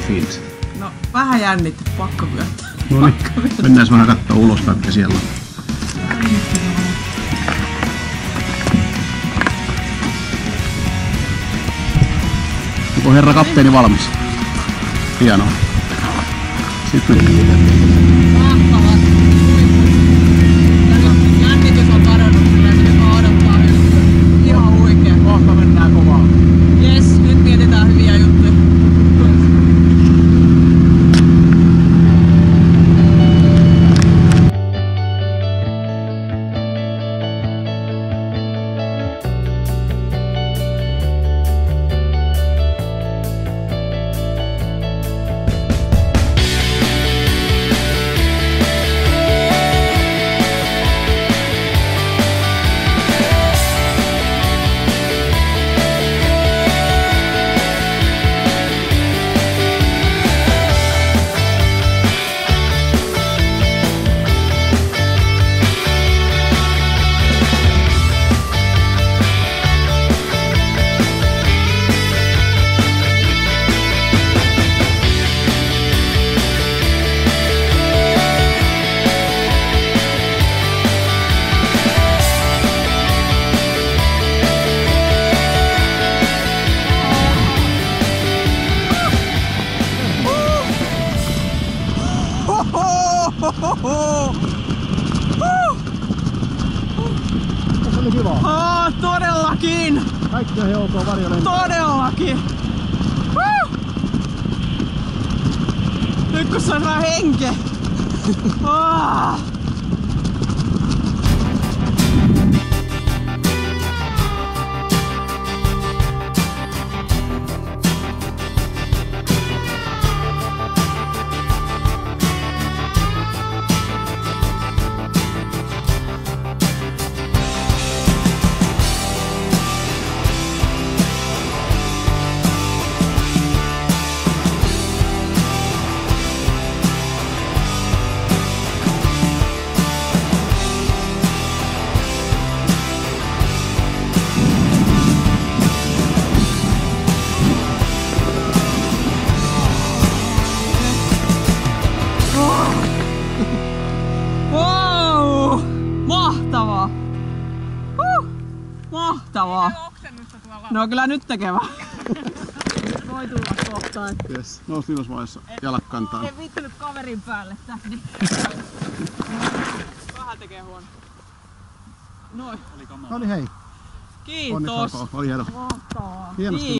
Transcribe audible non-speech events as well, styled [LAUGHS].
fiilis? No, vähän jännitti, pakko myöntää. No niin, mennään vähän katsoa ulos, mitä siellä on. Onko herra kapteeni valmis? Hienoa. Sitten Oli. Oh, todellakin! Kaikki on ihan ok varjolentoa. Todellakin! Huh! Nyt kun vähän henke. [LAUGHS] Ah! Wow! Mahtavaa! Huh! Mahtavaa! No kyllä nyt tekevä. Voi tulla kohtaan. Yes. Nousi ylös vaiheessa jalat kantaa. En viittynyt kaverin päälle tähdi. Vähän tekee huono. Noin. No niin hei. Kiitos. Oli hieno. Mahtavaa. Hienosti